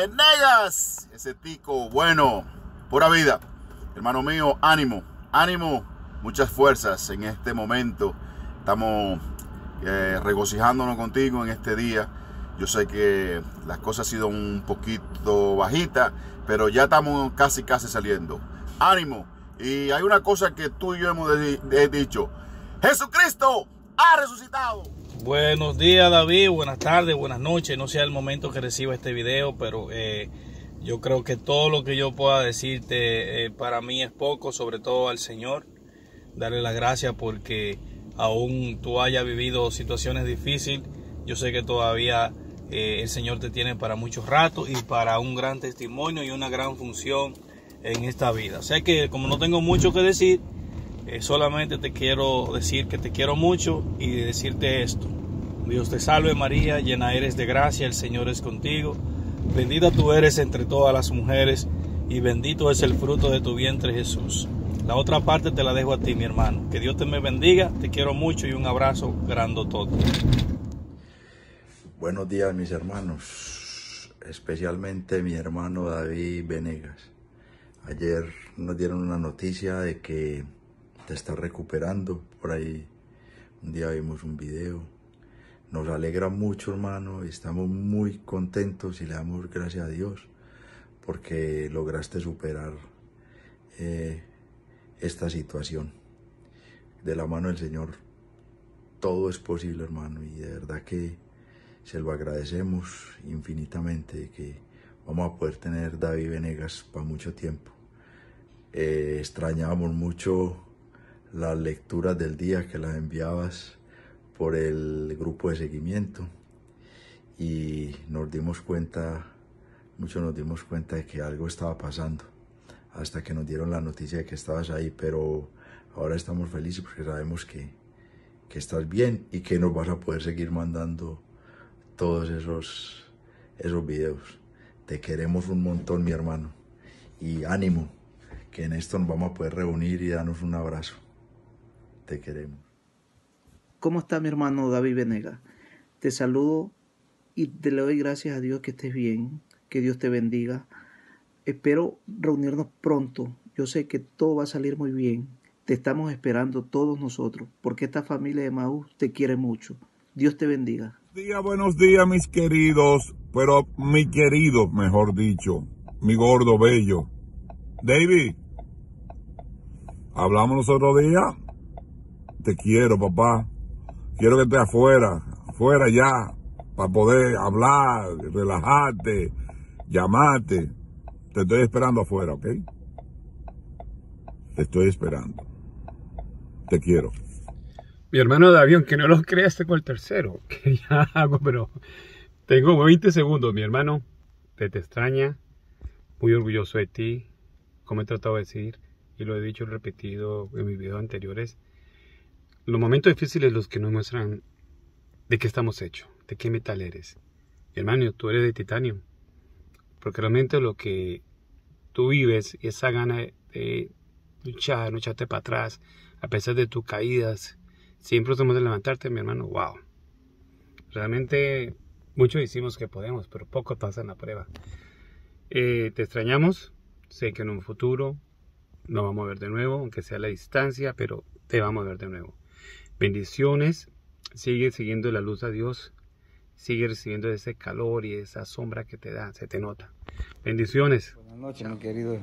Venegas, ese tico bueno, pura vida. Hermano mío, ánimo, ánimo, muchas fuerzas en este momento. Estamos eh, regocijándonos contigo en este día. Yo sé que las cosas han sido un poquito bajitas, pero ya estamos casi, casi saliendo. Ánimo. Y hay una cosa que tú y yo hemos dicho. Jesucristo ha resucitado. Buenos días David, buenas tardes, buenas noches. No sea el momento que reciba este video, pero eh, yo creo que todo lo que yo pueda decirte eh, para mí es poco, sobre todo al Señor. Darle las gracias porque aún tú hayas vivido situaciones difíciles. Yo sé que todavía eh, el Señor te tiene para muchos ratos y para un gran testimonio y una gran función en esta vida. O sea que como no tengo mucho que decir, eh, solamente te quiero decir que te quiero mucho y decirte esto. Dios te salve María, llena eres de gracia, el Señor es contigo. Bendita tú eres entre todas las mujeres y bendito es el fruto de tu vientre Jesús. La otra parte te la dejo a ti, mi hermano. Que Dios te me bendiga, te quiero mucho y un abrazo todo. Buenos días, mis hermanos, especialmente mi hermano David Venegas. Ayer nos dieron una noticia de que está recuperando. Por ahí un día vimos un video. Nos alegra mucho, hermano. Estamos muy contentos y le damos gracias a Dios porque lograste superar eh, esta situación. De la mano del Señor, todo es posible, hermano. Y de verdad que se lo agradecemos infinitamente que vamos a poder tener David Venegas para mucho tiempo. Eh, extrañamos mucho las lecturas del día que las enviabas por el grupo de seguimiento. Y nos dimos cuenta, muchos nos dimos cuenta de que algo estaba pasando hasta que nos dieron la noticia de que estabas ahí, pero ahora estamos felices porque sabemos que, que estás bien y que nos vas a poder seguir mandando todos esos, esos videos. Te queremos un montón, mi hermano, y ánimo, que en esto nos vamos a poder reunir y darnos un abrazo te queremos. ¿Cómo está mi hermano David Venega? Te saludo y te le doy gracias a Dios que estés bien, que Dios te bendiga. Espero reunirnos pronto. Yo sé que todo va a salir muy bien. Te estamos esperando todos nosotros, porque esta familia de Maú te quiere mucho. Dios te bendiga. Buenos días, buenos días, mis queridos, pero mi querido, mejor dicho, mi gordo bello. David, hablamos los otros días te quiero, papá. Quiero que estés afuera, afuera ya, para poder hablar, relajarte, llamarte. Te estoy esperando afuera, ¿ok? Te estoy esperando. Te quiero. Mi hermano David, que no lo creas, tengo el tercero. Que ya hago, pero tengo 20 segundos, mi hermano. Te te extraña. Muy orgulloso de ti. Como he tratado de decir, y lo he dicho y repetido en mis videos anteriores los momentos difíciles los que nos muestran de qué estamos hechos, de qué metal eres. Hermano, tú eres de titanio. Porque realmente lo que tú vives y esa gana de luchar, lucharte para atrás, a pesar de tus caídas, siempre somos de levantarte, mi hermano, wow. Realmente muchos decimos que podemos, pero poco pasa en la prueba. Eh, te extrañamos, sé que en un futuro nos vamos a ver de nuevo, aunque sea a la distancia, pero te vamos a ver de nuevo. Bendiciones. Sigue siguiendo la luz a Dios. Sigue recibiendo ese calor y esa sombra que te da, se te nota. Bendiciones. Buenas noches, mi querido,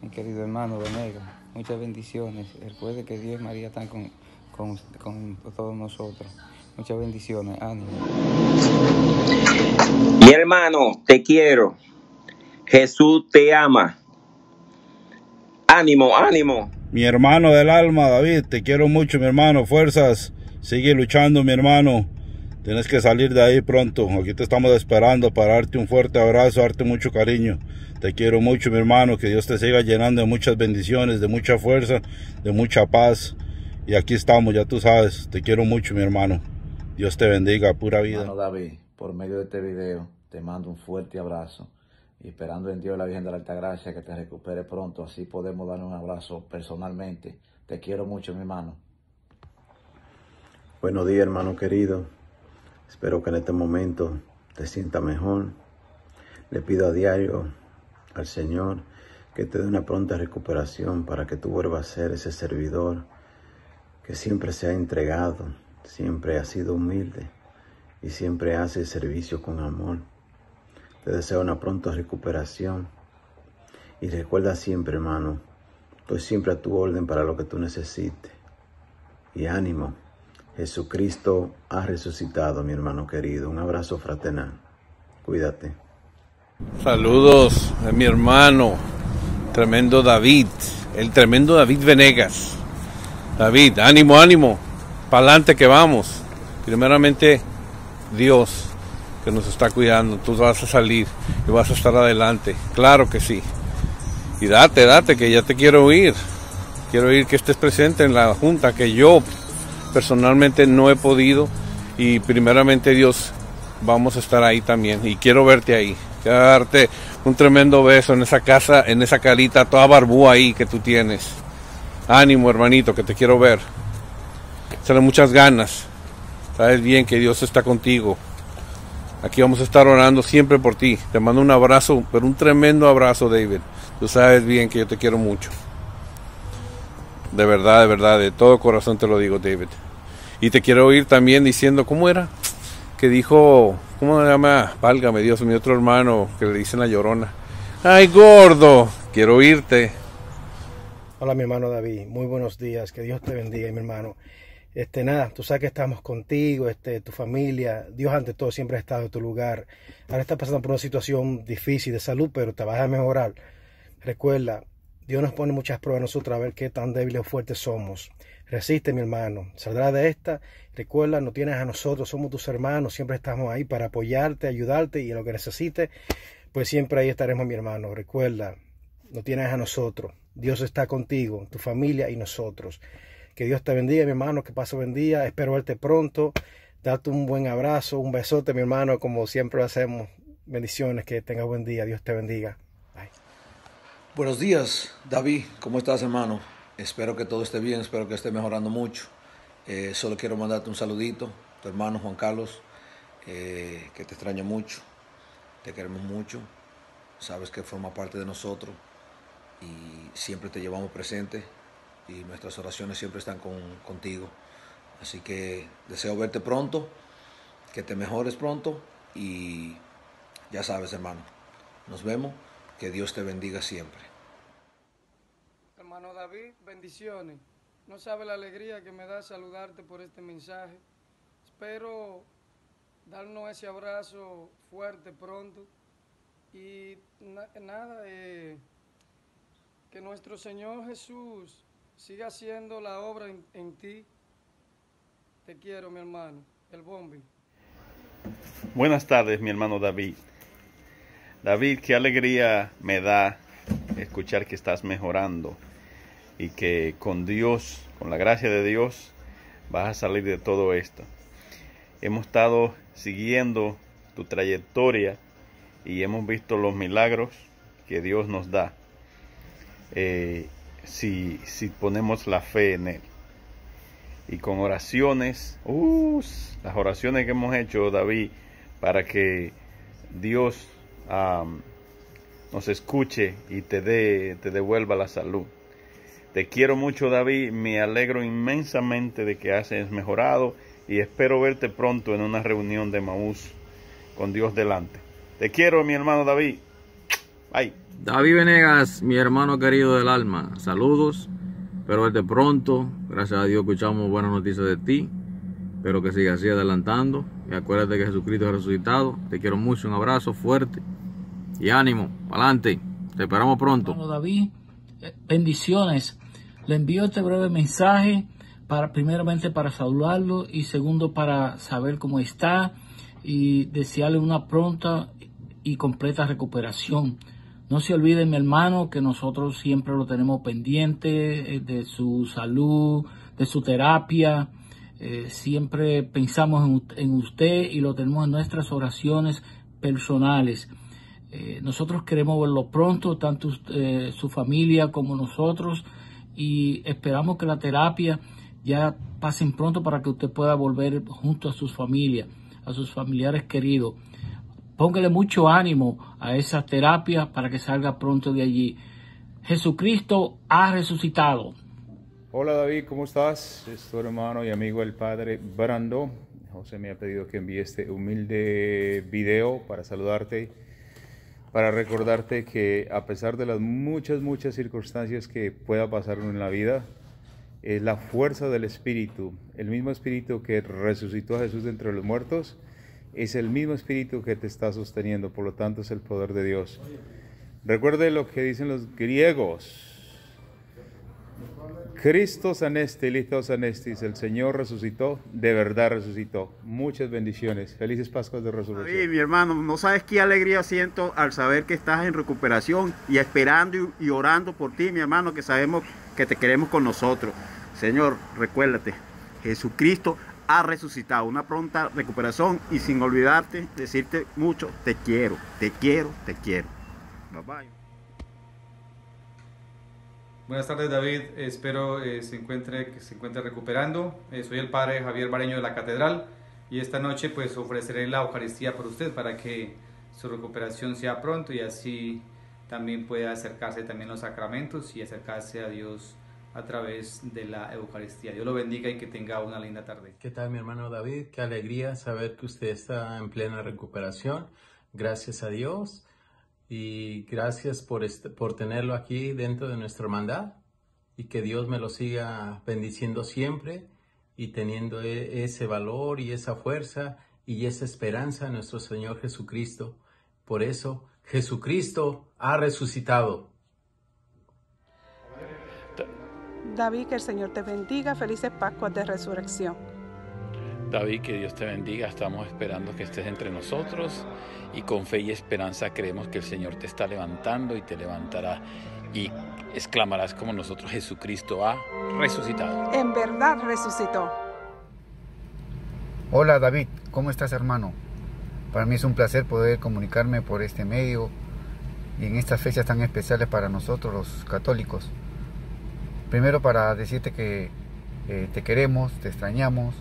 mi querido hermano Venegas. Muchas bendiciones. Recuerde que Dios y María están con, con, con todos nosotros. Muchas bendiciones. Ánimo. Mi hermano, te quiero. Jesús te ama. Ánimo, ánimo. Mi hermano del alma, David, te quiero mucho, mi hermano. Fuerzas. Sigue luchando, mi hermano. Tienes que salir de ahí pronto. Aquí te estamos esperando para darte un fuerte abrazo, darte mucho cariño. Te quiero mucho, mi hermano. Que Dios te siga llenando de muchas bendiciones, de mucha fuerza, de mucha paz. Y aquí estamos, ya tú sabes. Te quiero mucho, mi hermano. Dios te bendiga, pura vida. Hermano David, por medio de este video, te mando un fuerte abrazo y esperando en Dios la Virgen de la Alta Gracia que te recupere pronto. Así podemos darle un abrazo personalmente. Te quiero mucho, mi hermano. Buenos días, hermano querido. Espero que en este momento te sienta mejor. Le pido a diario al Señor que te dé una pronta recuperación para que tú vuelvas a ser ese servidor que siempre se ha entregado, siempre ha sido humilde y siempre hace servicio con amor. Te deseo una pronta recuperación y recuerda siempre, hermano, estoy siempre a tu orden para lo que tú necesites. Y ánimo, Jesucristo ha resucitado, mi hermano querido. Un abrazo fraternal. Cuídate. Saludos a mi hermano, tremendo David, el tremendo David Venegas. David, ánimo, ánimo, para adelante que vamos. Primeramente, Dios que nos está cuidando, tú vas a salir y vas a estar adelante, claro que sí. Y date, date, que ya te quiero oír. Quiero oír que estés presente en la junta, que yo personalmente no he podido. Y primeramente Dios, vamos a estar ahí también. Y quiero verte ahí. Quiero darte un tremendo beso en esa casa, en esa carita toda barbúa ahí que tú tienes. Ánimo, hermanito, que te quiero ver. Sale muchas ganas. Sabes bien que Dios está contigo. Aquí vamos a estar orando siempre por ti. Te mando un abrazo, pero un tremendo abrazo, David. Tú sabes bien que yo te quiero mucho. De verdad, de verdad, de todo corazón te lo digo, David. Y te quiero oír también diciendo, ¿cómo era? Que dijo, ¿cómo se llama? Válgame Dios, mi otro hermano, que le dicen la llorona. ¡Ay, gordo! Quiero oírte. Hola, mi hermano David. Muy buenos días. Que Dios te bendiga, mi hermano. Este, nada, tú sabes que estamos contigo, este, tu familia. Dios ante todo siempre ha estado en tu lugar. Ahora estás pasando por una situación difícil de salud, pero te vas a mejorar. Recuerda, Dios nos pone muchas pruebas a nosotros a ver qué tan débiles o fuertes somos. Resiste, mi hermano. Saldrá de esta. Recuerda, no tienes a nosotros, somos tus hermanos. Siempre estamos ahí para apoyarte, ayudarte y en lo que necesites, pues siempre ahí estaremos, mi hermano. Recuerda, no tienes a nosotros. Dios está contigo, tu familia y nosotros. Que Dios te bendiga, mi hermano, que pase buen día. Espero verte pronto. Darte un buen abrazo, un besote, mi hermano, como siempre lo hacemos. Bendiciones, que tengas buen día. Dios te bendiga. Buenos días, David. ¿Cómo estás, hermano? Espero que todo esté bien, espero que esté mejorando mucho. Eh, solo quiero mandarte un saludito, tu hermano Juan Carlos, eh, que te extraña mucho, te queremos mucho, sabes que forma parte de nosotros y siempre te llevamos presente y nuestras oraciones siempre están con, contigo. Así que deseo verte pronto, que te mejores pronto y ya sabes, hermano, nos vemos. Que Dios te bendiga siempre. Hermano David, bendiciones. No sabe la alegría que me da saludarte por este mensaje. Espero darnos ese abrazo fuerte pronto. Y na nada, eh, que nuestro Señor Jesús siga haciendo la obra en, en ti. Te quiero, mi hermano, el Bombi. Buenas tardes, mi hermano David. David, qué alegría me da escuchar que estás mejorando y que con Dios, con la gracia de Dios, vas a salir de todo esto. Hemos estado siguiendo tu trayectoria y hemos visto los milagros que Dios nos da eh, si, si ponemos la fe en Él. Y con oraciones, uh, las oraciones que hemos hecho, David, para que Dios nos escuche y te, dé, te devuelva la salud. Te quiero mucho, David. Me alegro inmensamente de que hayas mejorado y espero verte pronto en una reunión de Maús con Dios delante. Te quiero, mi hermano David. Bye. David Venegas, mi hermano querido del alma. Saludos. Espero verte pronto. Gracias a Dios escuchamos buenas noticias de ti. Espero que sigas así adelantando. Y acuérdate que Jesucristo ha resucitado. Te quiero mucho. Un abrazo fuerte. Y ánimo. Adelante. Te esperamos pronto. David, bendiciones. Le envío este breve mensaje para primeramente para saludarlo y segundo para saber cómo está y desearle una pronta y completa recuperación. No se olviden, mi hermano, que nosotros siempre lo tenemos pendiente de su salud, de su terapia. Eh, siempre pensamos en, usted y lo tenemos en nuestras oraciones personales. Eh, nosotros queremos verlo pronto, tanto eh, su familia como nosotros, y esperamos que la terapia ya pasen pronto para que usted pueda volver junto a sus familias, a sus familiares queridos. Póngale mucho ánimo a esa terapia para que salga pronto de allí. Jesucristo ha resucitado. Hola David, ¿cómo estás? Es tu hermano y amigo el padre Brando. José me ha pedido que envíe este humilde video para saludarte, para recordarte que a pesar de las muchas, muchas circunstancias que pueda pasar en la vida, es la fuerza del Espíritu, el mismo Espíritu que resucitó a Jesús de entre los muertos, es el mismo Espíritu que te está sosteniendo, por lo tanto es el poder de Dios. Recuerde lo que dicen los griegos. Cristo anesti, listos anestis, el Señor resucitó, de verdad resucitó. Muchas bendiciones. Felices Pascuas de Resurrección. Sí, mi hermano, no sabes qué alegría siento al saber que estás en recuperación y esperando y orando por ti, mi hermano, que sabemos que te queremos con nosotros. Señor, recuérdate, Jesucristo ha resucitado, una pronta recuperación y sin olvidarte, decirte mucho, te quiero, te quiero, te quiero. Bye bye. Buenas tardes David, espero eh, se encuentre, que se encuentre recuperando. Eh, soy el padre Javier Bareño de la Catedral y esta noche pues ofreceré la Eucaristía por usted para que su recuperación sea pronto y así también pueda acercarse también los sacramentos y acercarse a Dios a través de la Eucaristía. Dios lo bendiga y que tenga una linda tarde. ¿Qué tal mi hermano David? Qué alegría saber que usted está en plena recuperación. Gracias a Dios y gracias por, este, por tenerlo aquí dentro de nuestra hermandad y que Dios me lo siga bendiciendo siempre y teniendo e, ese valor y esa fuerza y esa esperanza en nuestro Señor Jesucristo. Por eso Jesucristo ha resucitado. David, que el Señor te bendiga. Felices Pascuas de Resurrección. David, que Dios te bendiga. Estamos esperando que estés entre nosotros y con fe y esperanza creemos que el Señor te está levantando y te levantará y exclamarás como nosotros, Jesucristo ha resucitado. En verdad resucitó. Hola David, ¿cómo estás hermano? Para mí es un placer poder comunicarme por este medio y en estas fechas tan especiales para nosotros los católicos. Primero para decirte que eh, te queremos, te extrañamos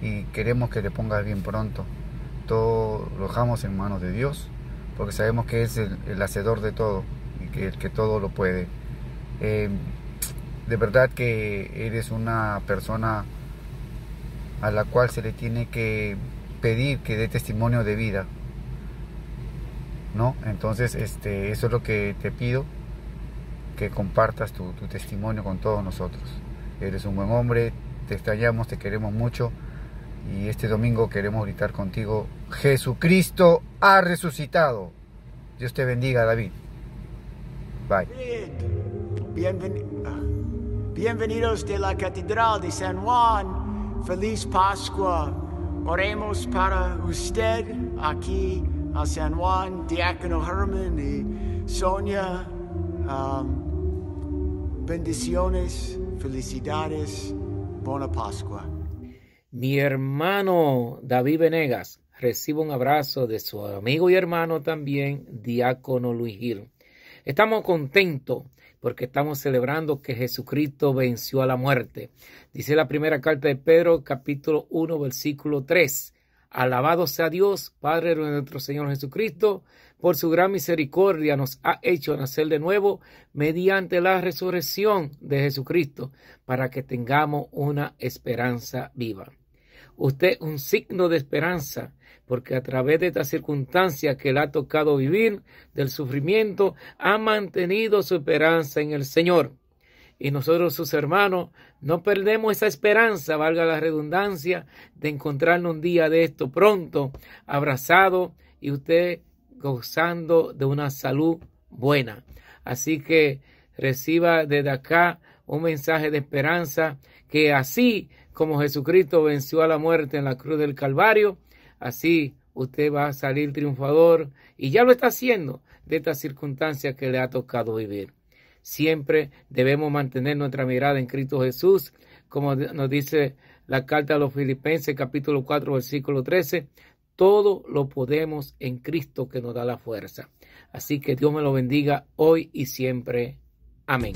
y queremos que te pongas bien pronto. Todo lo dejamos en manos de Dios porque sabemos que es el, hacedor de todo y que que todo lo puede. Eh, de verdad que eres una persona a la cual se le tiene que pedir que dé testimonio de vida. ¿No? Entonces, este, eso es lo que te pido que compartas tu, tu, testimonio con todos nosotros. Eres un buen hombre, te extrañamos, te queremos mucho y este domingo queremos gritar contigo, Jesucristo ha resucitado. Dios te bendiga, David. Bye. Bienven bienvenidos de la Catedral de San Juan. Feliz Pascua. Oremos para usted aquí a San Juan, Diácono Herman y Sonia. Um, bendiciones, felicidades, buena Pascua. Mi hermano David Venegas recibe un abrazo de su amigo y hermano también, Diácono Luis Gil. Estamos contentos porque estamos celebrando que Jesucristo venció a la muerte. Dice la primera carta de Pedro, capítulo 1, versículo 3. Alabado sea Dios, Padre de nuestro Señor Jesucristo, por su gran misericordia nos ha hecho nacer de nuevo mediante la resurrección de Jesucristo, para que tengamos una esperanza viva. Usted un signo de esperanza, porque a través de esta circunstancia que le ha tocado vivir, del sufrimiento, ha mantenido su esperanza en el Señor. Y nosotros, sus hermanos, no perdemos esa esperanza, valga la redundancia, de encontrarnos un día de esto pronto, abrazado y usted gozando de una salud buena. Así que reciba desde acá un mensaje de esperanza que así como Jesucristo venció a la muerte en la cruz del Calvario, así usted va a salir triunfador y ya lo está haciendo de esta circunstancia que le ha tocado vivir. Siempre debemos mantener nuestra mirada en Cristo Jesús, como nos dice la carta a los Filipenses capítulo 4 versículo 13, todo lo podemos en Cristo que nos da la fuerza. Así que Dios me lo bendiga hoy y siempre. Amén.